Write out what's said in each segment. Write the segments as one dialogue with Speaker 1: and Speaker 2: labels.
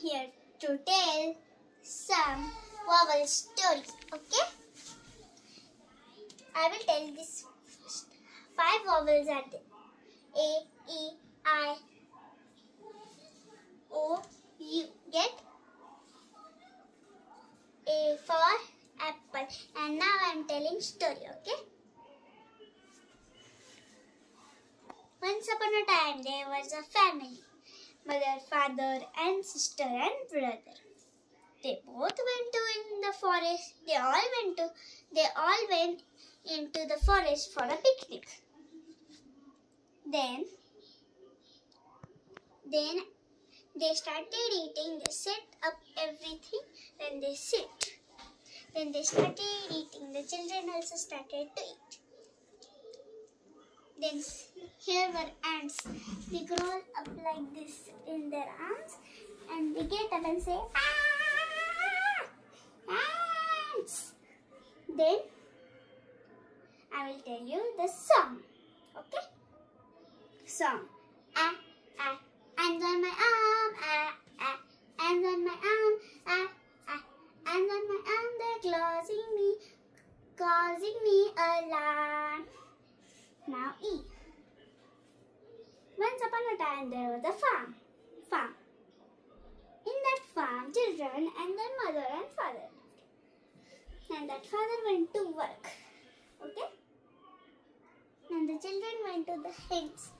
Speaker 1: here to tell some vowel stories. Okay? I will tell this first. Five vowels are there. A, E, I, O, U. Get? A for apple. And now I am telling story. Okay? Once upon a time there was a family. Mother, father and sister and brother. They both went to in the forest. They all went to they all went into the forest for a picnic. Then then they started eating. They set up everything. Then they sit. Then they started eating. The children also started to eat. Then here were ants. They crawl up like this in their arms and they get up and say, "Ah! Ants! Then I will tell you the song. Okay? Song. Ah, ah, ants on my arm. Ah, ah, ants on my arm. Ah, ah, ants on my arm. They're causing me, causing me alarm. Now E. Once upon a time there was a farm. Farm. In that farm, children and their mother and father. And that father went to work. Okay? And the children went to the eggs.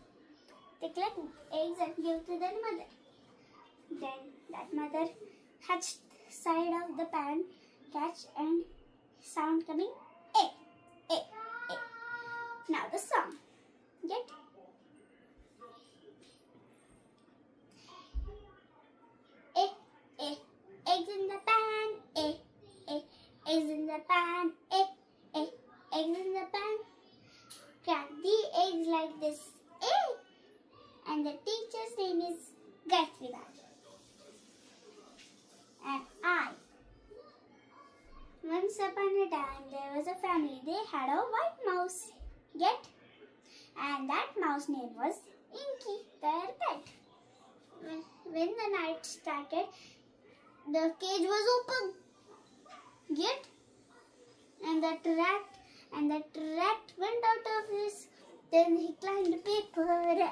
Speaker 1: They collect eggs and give to their mother. Then that mother hatched side of the pan, catch and sound coming A, A, A. Now the song. Get? A, A. Eggs in the pan. A, A. Eggs in the pan. A, A. Eggs in the pan. Crack the eggs like this. A. And the teacher's name is Gayatri Ma'am. And I. Once upon a time, there was a family. They had a white mouse. Get? And that mouse name was Inky, their pet. When, the night started, the cage was open. Get? And that rat and that rat went out of his. Then he climbed the paper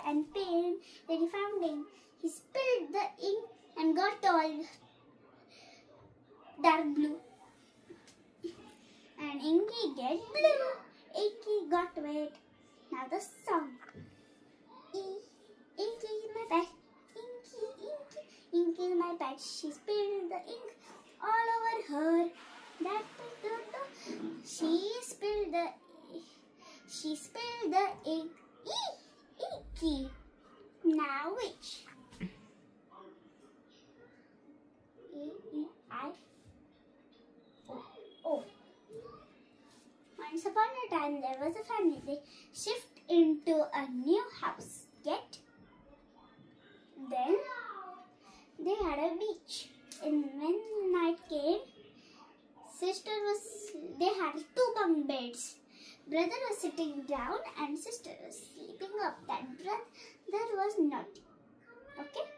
Speaker 1: and pen. Then he found ink. He spilled the ink and got all dark blue. And Inky get blue. Inky got wet. Now the song. Inky is my pet. Inky, Inky, Inky is my pet. She spilled the ink all over her. That, that, that. She spilled the she spilled the ink. Eek! Inky. Now which? E, E, I, O, O. Once upon a time, there was a family. They shift into a new house. Get? Then they had a beach. And when night came, sister was. They had two bunk beds. Brother was sitting down and sister was sleeping up. That brother was naughty. Okay?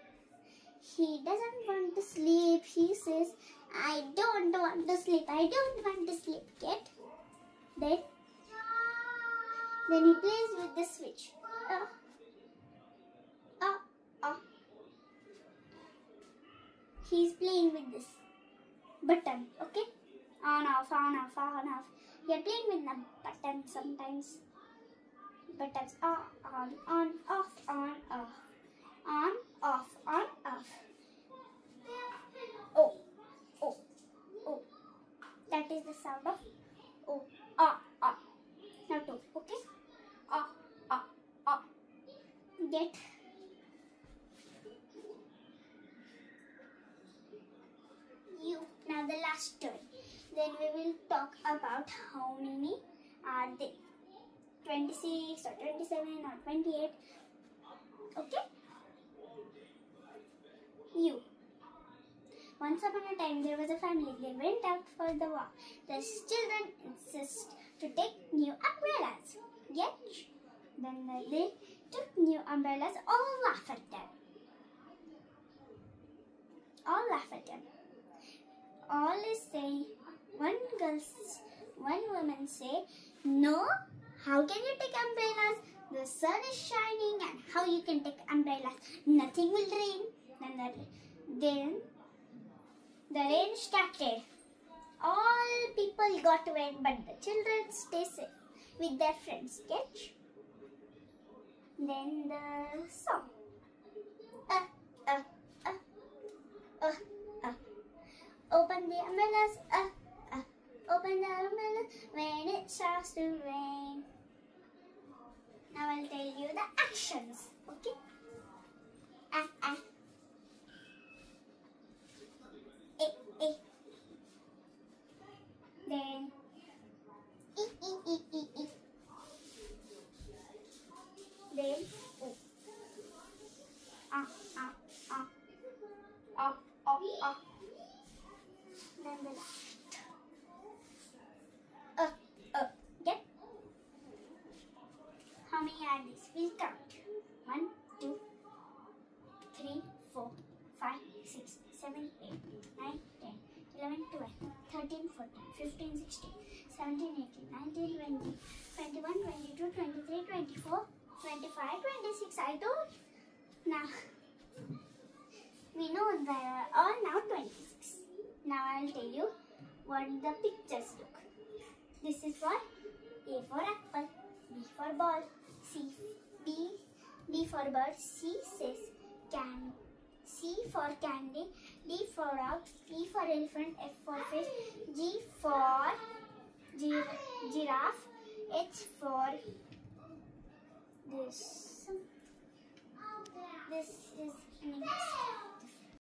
Speaker 1: He doesn't want to sleep. He says, I don't want to sleep. I don't want to sleep. Get? Then, then he plays with the switch. Uh, uh, uh. He's playing with this button, okay? On, off, on, off, on, off. You're playing with the button sometimes. Buttons on, on, on, off, on, off. On, off, on, off. Oh, oh, oh. That is the sound of oh, ah, ah. Now two, okay? Ah, ah, ah. Get. You. Now the last story. Then we will talk about how many Uh, are they. 26 or 27 or 28. Okay? You. Once upon a time, there was a family. They went out for the walk. The children insist to take new umbrellas. Yet, then they took new umbrellas. All laugh at them. all laugh at him. All is saying, one girl, s- one woman say, no, how can you take umbrellas? The sun is shining and how you can take umbrellas? Nothing will rain. Then the, then the rain started. All people got wet, but the children stay safe with their friends. Catch? Then the song. Uh, uh, uh. Open the umbrellas. Uh, uh. Open the umbrellas when it starts to rain. Now I'll tell you the actions. Okay? Ah, ah. Eh, eh. Then, e, e, e, e, e. Then, oh. Ah, ah, ah. Ah, ah, ah. Then the last. Uh, uh, get. Many are these? We'll count. One, two, three, four, five, six, seven, eight, nine, ten, eleven, twelve, thirteen, fourteen, fifteen, sixteen, seventeen, eighteen, nineteen, twenty, twenty-one, twenty-two, twenty-three, twenty-four, twenty-five, twenty-six. I told. Now, we know there are all now 26. Now I'll tell you what the pictures look. This is for A for apple, B for ball, C B D for bird, C says can, C for candy, D for dog, E for elephant, F for fish, G for gir- giraffe, H for this. This is an